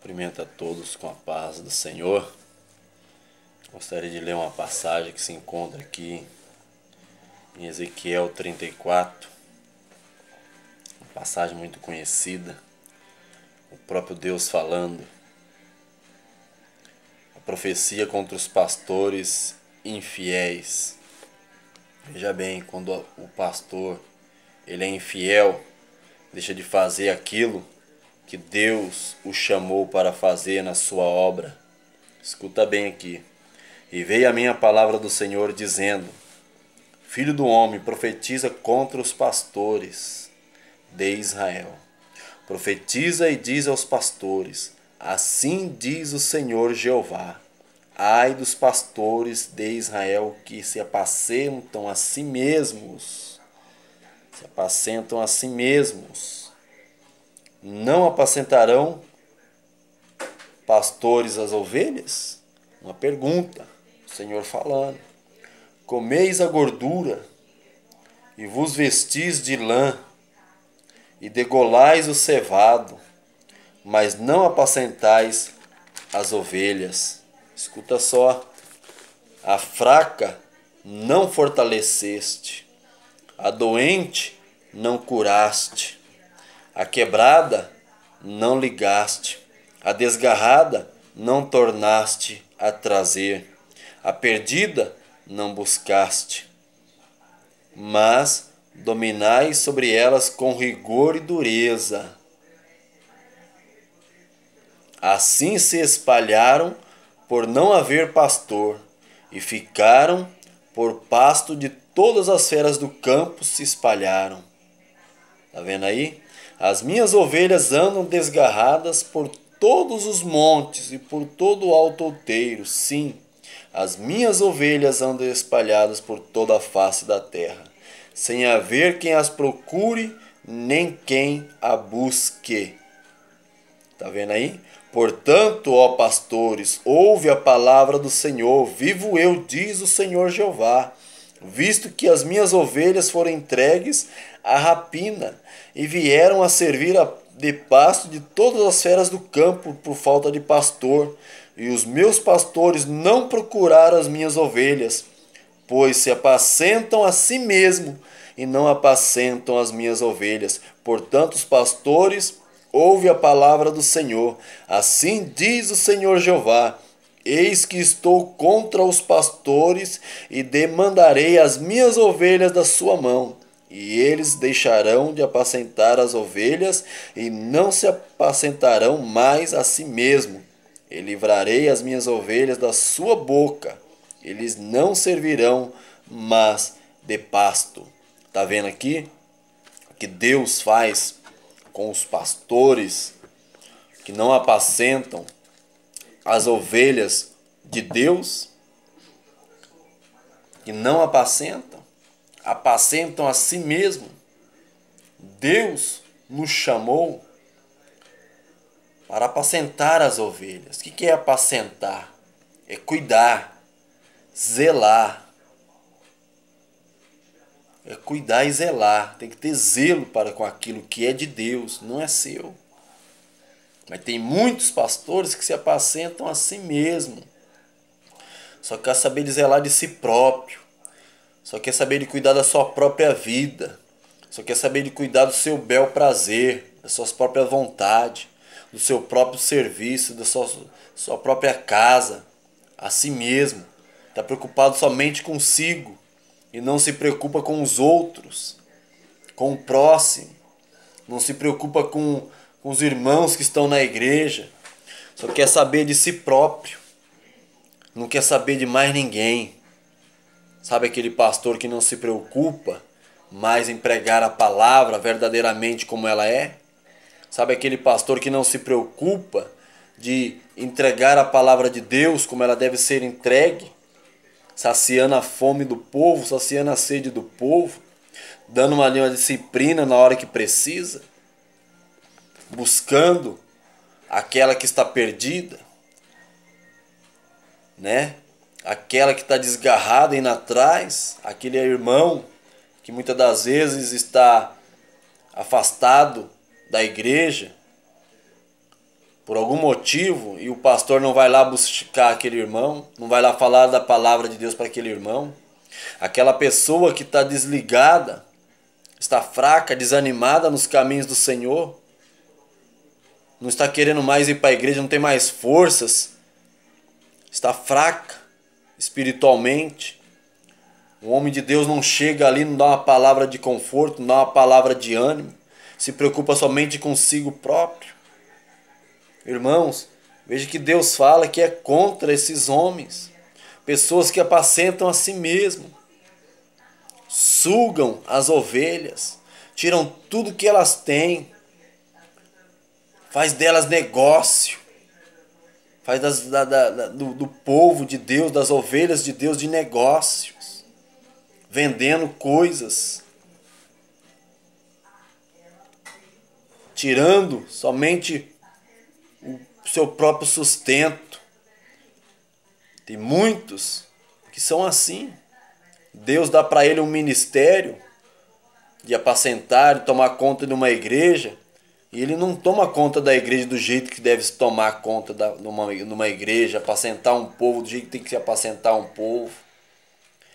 Cumprimento a todos com a paz do Senhor. Gostaria de ler uma passagem que se encontra aqui em Ezequiel 34. Uma passagem muito conhecida. O próprio Deus falando. A profecia contra os pastores infiéis. Veja bem, quando o pastor ele é infiel, deixa de fazer aquilo que Deus o chamou para fazer na sua obra. Escuta bem aqui. E veio a minha palavra do Senhor dizendo: Filho do homem, profetiza contra os pastores de Israel. Profetiza e diz aos pastores: Assim diz o Senhor Jeová: Ai dos pastores de Israel que se apacentam a si mesmos. Se apacentam a si mesmos não apacentarão pastores as ovelhas? Uma pergunta, o Senhor falando. Comeis a gordura e vos vestis de lã e degolais o cevado, mas não apacentais as ovelhas. Escuta só. A fraca não fortaleceste, a doente não curaste a quebrada não ligaste, a desgarrada não tornaste a trazer, a perdida não buscaste. Mas dominai sobre elas com rigor e dureza. Assim se espalharam por não haver pastor, e ficaram por pasto de todas as feras do campo se espalharam. Tá vendo aí? As minhas ovelhas andam desgarradas por todos os montes e por todo o alto outeiro, sim. As minhas ovelhas andam espalhadas por toda a face da terra, sem haver quem as procure, nem quem a busque. Tá vendo aí? Portanto, ó pastores, ouve a palavra do Senhor, vivo eu, diz o Senhor Jeová visto que as minhas ovelhas foram entregues à rapina e vieram a servir de pasto de todas as feras do campo por falta de pastor, e os meus pastores não procuraram as minhas ovelhas, pois se apacentam a si mesmo e não apacentam as minhas ovelhas. Portanto, os pastores ouve a palavra do Senhor. Assim diz o Senhor Jeová: Eis que estou contra os pastores e demandarei as minhas ovelhas da sua mão. E eles deixarão de apacentar as ovelhas e não se apacentarão mais a si mesmo. E livrarei as minhas ovelhas da sua boca. Eles não servirão, mas de pasto. Tá vendo aqui? O que Deus faz com os pastores que não apacentam as ovelhas de Deus que não apacentam, apacentam a si mesmo. Deus nos chamou para apacentar as ovelhas. O que é apacentar? É cuidar, zelar. É cuidar e zelar. Tem que ter zelo para com aquilo que é de Deus, não é seu. Mas tem muitos pastores que se apacentam a si mesmo. Só quer saber de zelar de si próprio. Só quer saber de cuidar da sua própria vida. Só quer saber de cuidar do seu bel prazer, da sua própria vontade, do seu próprio serviço, da sua, sua própria casa, a si mesmo. Está preocupado somente consigo e não se preocupa com os outros, com o próximo. Não se preocupa com com os irmãos que estão na igreja, só quer saber de si próprio, não quer saber de mais ninguém. Sabe aquele pastor que não se preocupa mais em pregar a palavra verdadeiramente como ela é? Sabe aquele pastor que não se preocupa de entregar a palavra de Deus como ela deve ser entregue? Saciando a fome do povo, saciando a sede do povo, dando uma, uma disciplina na hora que precisa? buscando aquela que está perdida, né? Aquela que está desgarrada indo atrás, aquele irmão que muitas das vezes está afastado da igreja por algum motivo e o pastor não vai lá buscar aquele irmão, não vai lá falar da palavra de Deus para aquele irmão, aquela pessoa que está desligada, está fraca, desanimada nos caminhos do Senhor, não está querendo mais ir para a igreja, não tem mais forças, está fraca espiritualmente. O homem de Deus não chega ali, não dá uma palavra de conforto, não dá uma palavra de ânimo, se preocupa somente consigo próprio. Irmãos, veja que Deus fala que é contra esses homens, pessoas que apacentam a si mesmo, sugam as ovelhas, tiram tudo que elas têm, faz delas negócio, faz das, da, da, do, do povo de Deus, das ovelhas de Deus, de negócios, vendendo coisas, tirando somente o seu próprio sustento. Tem muitos que são assim. Deus dá para ele um ministério de apacentar, de tomar conta de uma igreja, e ele não toma conta da igreja do jeito que deve se tomar conta da, numa, numa igreja, apacentar um povo do jeito que tem que se apacentar um povo.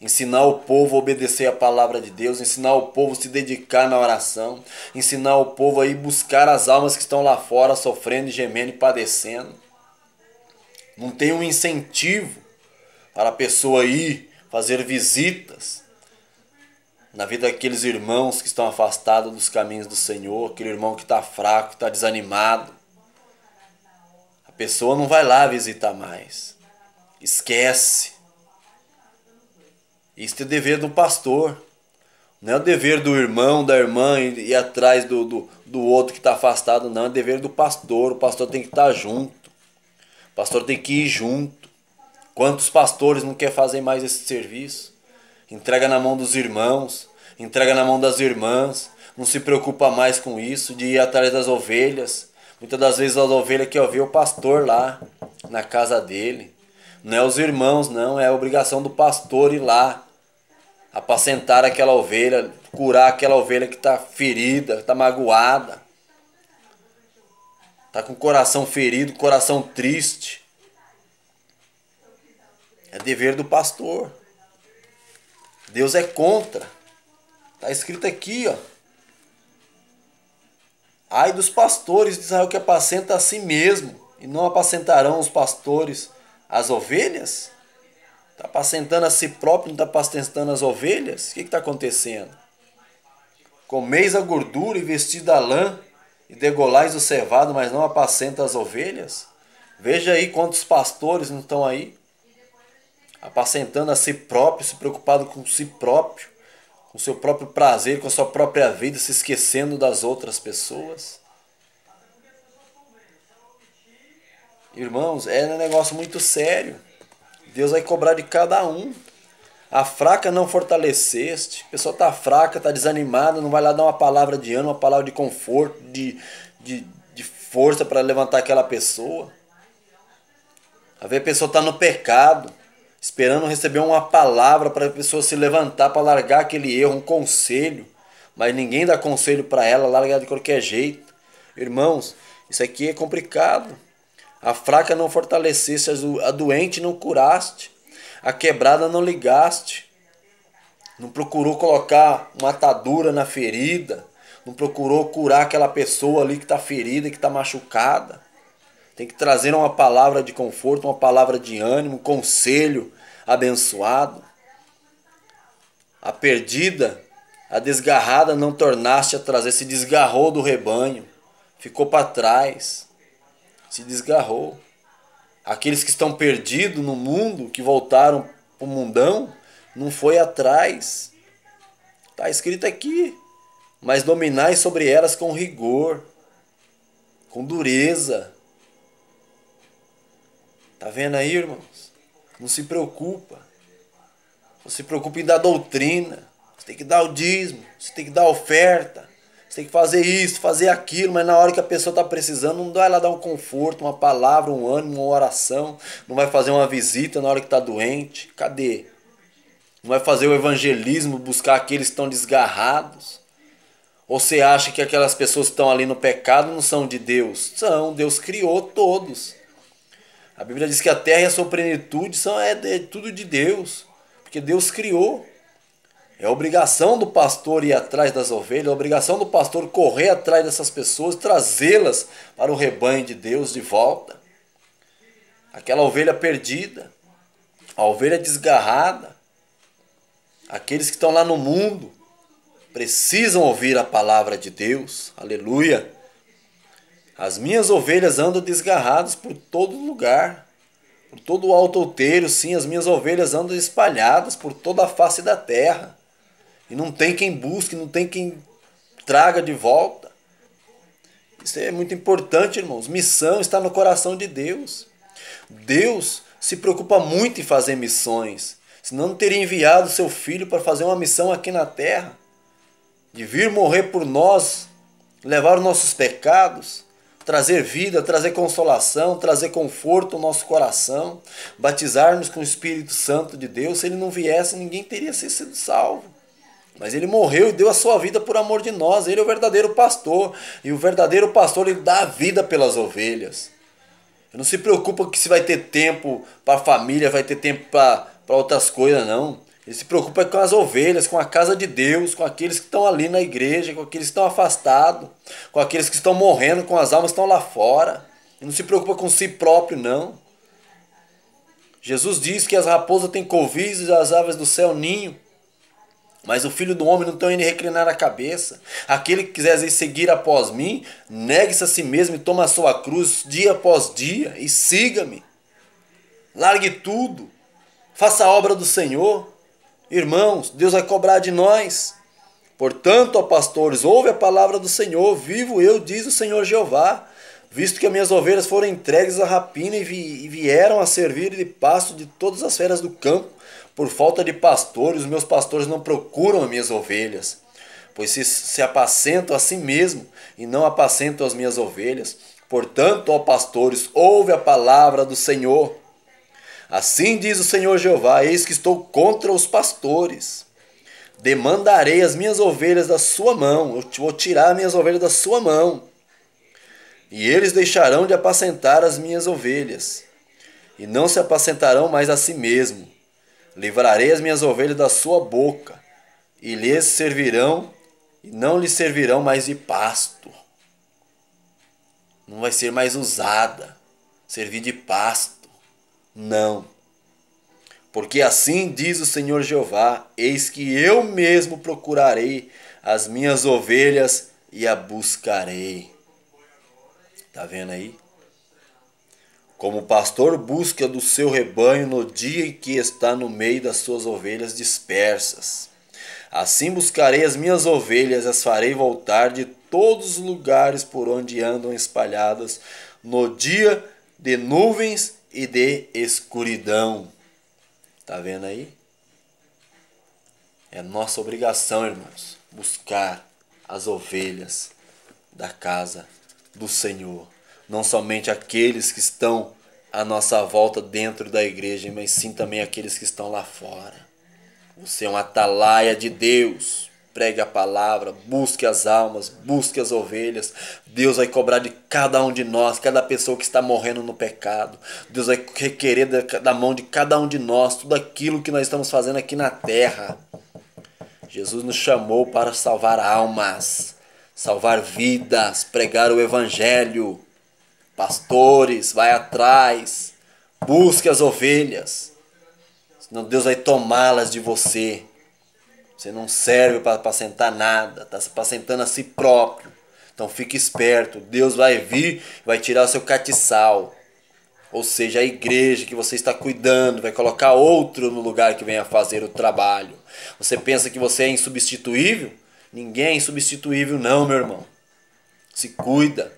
Ensinar o povo a obedecer a palavra de Deus, ensinar o povo a se dedicar na oração, ensinar o povo a ir buscar as almas que estão lá fora sofrendo, gemendo e padecendo. Não tem um incentivo para a pessoa ir fazer visitas na vida daqueles irmãos que estão afastados dos caminhos do Senhor, aquele irmão que está fraco, que está desanimado. A pessoa não vai lá visitar mais. Esquece. Isso é dever do pastor. Não é o dever do irmão, da irmã ir, atrás do, do, do outro que está afastado, não. É dever do pastor. O pastor tem que estar tá junto. O pastor tem que ir junto. Quantos pastores não quer fazer mais esse serviço? Entrega na mão dos irmãos entrega na mão das irmãs, não se preocupa mais com isso, de ir atrás das ovelhas. Muitas das vezes as ovelhas que eu vi o pastor lá na casa dele. Não é os irmãos, não, é a obrigação do pastor ir lá, apacentar aquela ovelha, curar aquela ovelha que está ferida, está magoada, está com o coração ferido, coração triste. É dever do pastor. Deus é contra. Está escrito aqui, ó. Ai dos pastores de Israel que apacenta a si mesmo, e não apacentarão os pastores as ovelhas? Está apacentando a si próprio, não está apacentando as ovelhas? O que está acontecendo? Comeis a gordura e vestida a lã, e degolais o cevado, mas não apacenta as ovelhas? Veja aí quantos pastores não estão aí, apacentando a si próprio, se preocupado com si próprio com seu próprio prazer, com a sua própria vida, se esquecendo das outras pessoas. Irmãos, é um negócio muito sério. Deus vai cobrar de cada um. A fraca não fortaleceste. A pessoa está fraca, está desanimada, não vai lá dar uma palavra de ânimo, uma palavra de conforto, de, de, de força para levantar aquela pessoa. A ver a pessoa está no pecado, esperando receber uma palavra para a pessoa se levantar para largar aquele erro, um conselho, mas ninguém dá conselho para ela, larga de qualquer jeito. Irmãos, isso aqui é complicado. A fraca não fortaleceste, a doente não curaste, a quebrada não ligaste, não procurou colocar uma atadura na ferida, não procurou curar aquela pessoa ali que está ferida, que está machucada. Tem que trazer uma palavra de conforto, uma palavra de ânimo, conselho abençoado. A perdida, a desgarrada não tornaste a trazer, se desgarrou do rebanho, ficou para trás, se desgarrou. Aqueles que estão perdidos no mundo, que voltaram para o mundão, não foi atrás. Está escrito aqui. Mas dominai sobre elas com rigor, com dureza Tá vendo aí, irmãos? Não se preocupa. Não se preocupe em dar doutrina. Você tem que dar o dízimo, você tem que dar oferta. Você tem que fazer isso, fazer aquilo, mas na hora que a pessoa está precisando, não vai lá dar um conforto, uma palavra, um ânimo, uma oração. Não vai fazer uma visita na hora que está doente. Cadê? Não vai fazer o evangelismo, buscar aqueles que estão desgarrados. Ou você acha que aquelas pessoas que estão ali no pecado não são de Deus? São, Deus criou todos. A Bíblia diz que a terra e a sua plenitude são é, tudo de Deus, porque Deus criou. É obrigação do pastor ir atrás das ovelhas, é obrigação do pastor correr atrás dessas pessoas, trazê-las para o rebanho de Deus de volta. Aquela ovelha perdida, a ovelha desgarrada, aqueles que estão lá no mundo, precisam ouvir a palavra de Deus. Aleluia. As minhas ovelhas andam desgarradas por todo lugar. Por todo o alto outeiro, sim, as minhas ovelhas andam espalhadas por toda a face da terra. E não tem quem busque, não tem quem traga de volta. Isso é muito importante, irmãos. Missão está no coração de Deus. Deus se preocupa muito em fazer missões. Senão não teria enviado seu filho para fazer uma missão aqui na terra. De vir morrer por nós, levar os nossos pecados, trazer vida, trazer consolação, trazer conforto ao nosso coração, batizar-nos com o Espírito Santo de Deus. Se ele não viesse, ninguém teria sido salvo. Mas ele morreu e deu a sua vida por amor de nós. Ele é o verdadeiro pastor. E o verdadeiro pastor ele dá a vida pelas ovelhas. Ele não se preocupa que se vai ter tempo para a família, vai ter tempo para outras coisas, não. Ele se preocupa com as ovelhas, com a casa de Deus, com aqueles que estão ali na igreja, com aqueles que estão afastados, com aqueles que estão morrendo, com as almas que estão lá fora. Ele não se preocupa com si próprio, não. Jesus diz que as raposas têm covis e as aves do céu ninho. Mas o filho do homem não tem onde reclinar a cabeça. Aquele que quiser seguir após mim, negue-se a si mesmo e toma a sua cruz dia após dia e siga-me. Largue tudo. Faça a obra do Senhor. Irmãos, Deus vai cobrar de nós. Portanto, ó pastores, ouve a palavra do Senhor. Vivo eu, diz o Senhor Jeová. Visto que as minhas ovelhas foram entregues à rapina e vieram a servir de pasto de todas as feras do campo, por falta de pastores, os meus pastores não procuram as minhas ovelhas, pois se, se apacentam a si mesmo e não apacentam as minhas ovelhas. Portanto, ó pastores, ouve a palavra do Senhor. Assim diz o Senhor Jeová: Eis que estou contra os pastores. Demandarei as minhas ovelhas da sua mão, eu vou tirar as minhas ovelhas da sua mão. E eles deixarão de apacentar as minhas ovelhas, e não se apacentarão mais a si mesmo Livrarei as minhas ovelhas da sua boca, e lhes servirão, e não lhes servirão mais de pasto. Não vai ser mais usada, servir de pasto. Não. Porque assim diz o Senhor Jeová: Eis que eu mesmo procurarei as minhas ovelhas e a buscarei. Tá vendo aí? Como o pastor busca do seu rebanho no dia em que está no meio das suas ovelhas dispersas. Assim buscarei as minhas ovelhas, as farei voltar de todos os lugares por onde andam espalhadas, no dia de nuvens e de escuridão. Tá vendo aí? É nossa obrigação, irmãos, buscar as ovelhas da casa do Senhor não somente aqueles que estão à nossa volta dentro da igreja, mas sim também aqueles que estão lá fora. Você é um atalaia de Deus. Pregue a palavra, busque as almas, busque as ovelhas. Deus vai cobrar de cada um de nós, cada pessoa que está morrendo no pecado. Deus vai requerer da mão de cada um de nós tudo aquilo que nós estamos fazendo aqui na terra. Jesus nos chamou para salvar almas, salvar vidas, pregar o evangelho pastores, vai atrás, busque as ovelhas, senão Deus vai tomá-las de você. Você não serve para apacentar nada, está se apacentando a si próprio. Então fique esperto, Deus vai vir, vai tirar o seu catiçal. Ou seja, a igreja que você está cuidando, vai colocar outro no lugar que venha fazer o trabalho. Você pensa que você é insubstituível? Ninguém é insubstituível, não, meu irmão. Se cuida.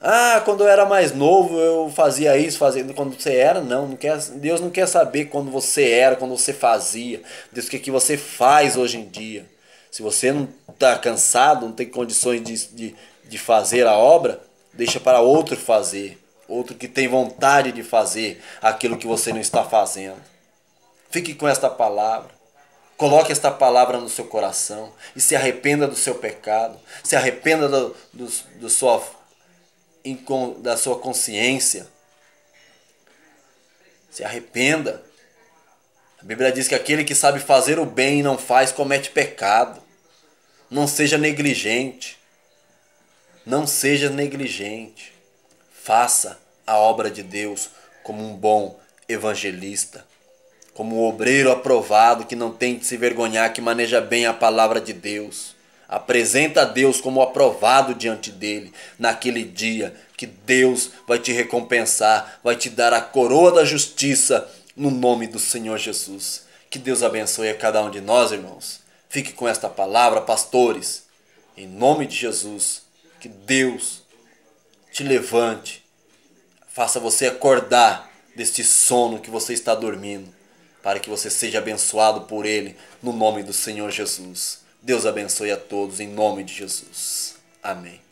Ah, quando eu era mais novo eu fazia isso, fazendo quando você era, não, não quer, Deus não quer saber quando você era, quando você fazia. Deus quer que você faz hoje em dia. Se você não está cansado, não tem condições de, de, de fazer a obra, deixa para outro fazer. Outro que tem vontade de fazer aquilo que você não está fazendo. Fique com esta palavra. Coloque esta palavra no seu coração e se arrependa do seu pecado, se arrependa do, do, do sua, da sua consciência. Se arrependa. A Bíblia diz que aquele que sabe fazer o bem e não faz comete pecado. Não seja negligente. Não seja negligente. Faça a obra de Deus como um bom evangelista como o obreiro aprovado que não tem de se vergonhar, que maneja bem a palavra de Deus. Apresenta a Deus como aprovado diante dele naquele dia que Deus vai te recompensar, vai te dar a coroa da justiça no nome do Senhor Jesus. Que Deus abençoe a cada um de nós, irmãos. Fique com esta palavra, pastores. Em nome de Jesus, que Deus te levante, faça você acordar deste sono que você está dormindo para que você seja abençoado por Ele, no nome do Senhor Jesus. Deus abençoe a todos, em nome de Jesus. Amém.